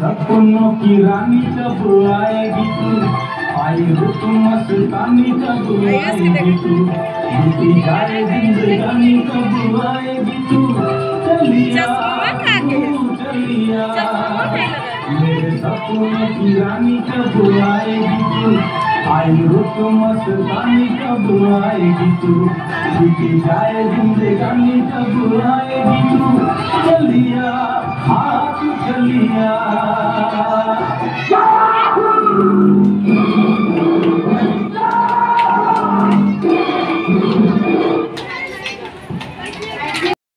सपनों की रानी कब आएगी तू आई तुम मस्तानी कब आएगी तू बीती जाए जिंदगानी कब आएगी तू चलिया। तू चलिया। मेरे सपनों की रानी कब आएगी तू आई तुम मस्तानी कब आएगी तू बीती जाए जिंदगानी कब आएगी Hallelujah.